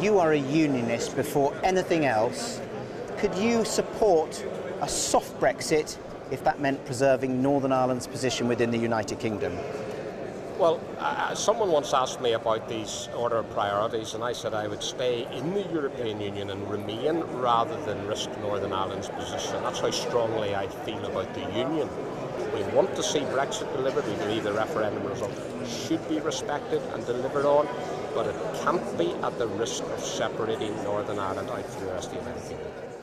You are a unionist before anything else. Could you support a soft Brexit if that meant preserving Northern Ireland's position within the United Kingdom? Well, uh, someone once asked me about these order of priorities, and I said I would stay in the European Union and remain rather than risk Northern Ireland's position. That's how strongly I feel about the Union. We want to see Brexit delivered. We believe the referendum result should be respected and delivered on but it can't be at the risk of separating Northern Ireland out from the rest of the United Kingdom.